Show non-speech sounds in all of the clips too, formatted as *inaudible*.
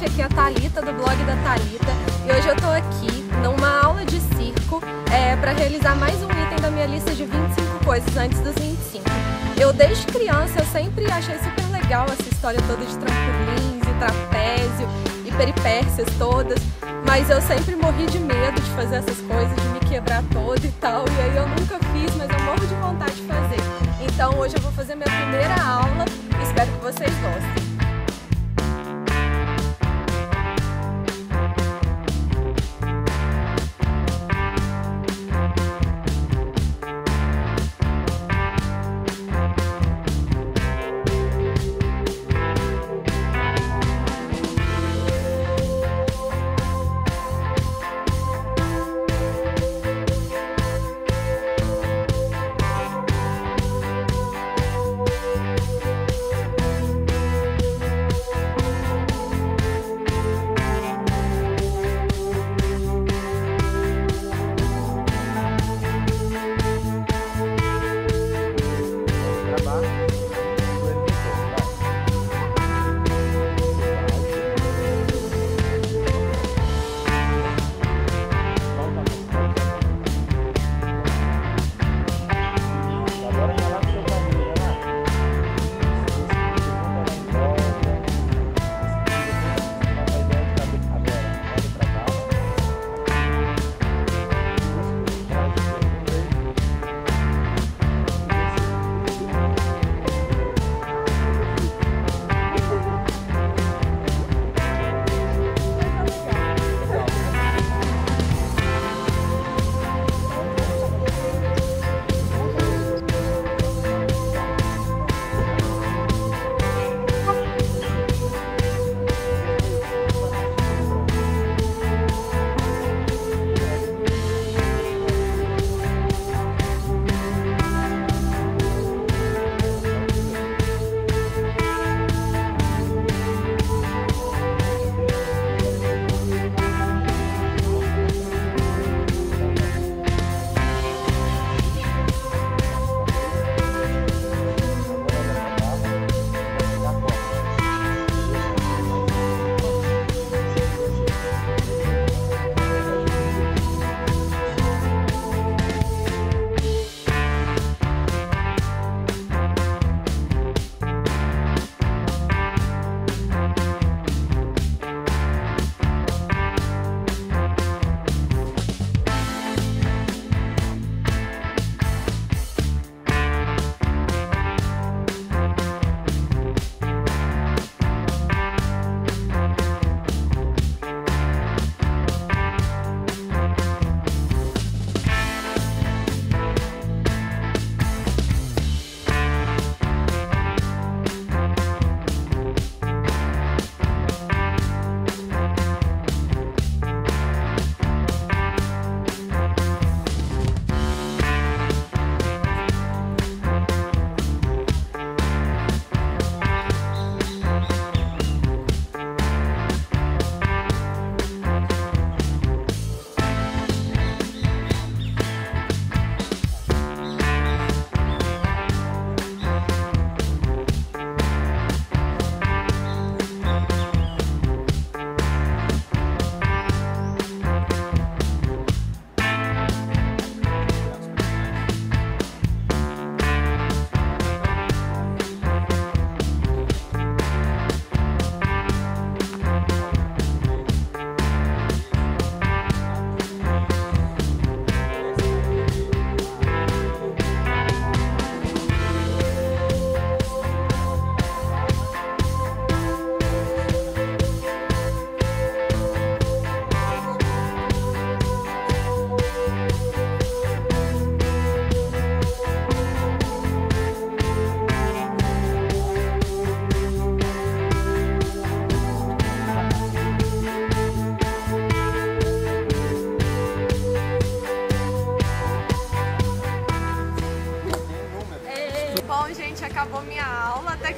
gente, aqui é a Thalita do blog da Thalita e hoje eu tô aqui numa aula de circo é, para realizar mais um item da minha lista de 25 coisas antes dos 25. Eu desde criança eu sempre achei super legal essa história toda de trampolins e trapézio e peripécias todas, mas eu sempre morri de medo de fazer essas coisas, de me quebrar toda e tal, e aí eu nunca fiz, mas eu morro de vontade de fazer. Então hoje eu vou fazer minha primeira aula, espero que vocês gostem.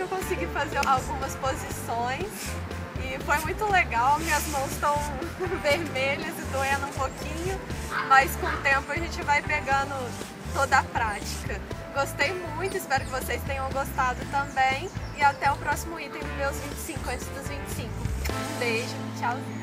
Que eu consegui fazer algumas posições e foi muito legal. Minhas mãos estão *laughs* vermelhas e doendo um pouquinho, mas com o tempo a gente vai pegando toda a prática. Gostei muito, espero que vocês tenham gostado também. E até o próximo item dos meus 25 antes dos 25. Um beijo, tchauzinho.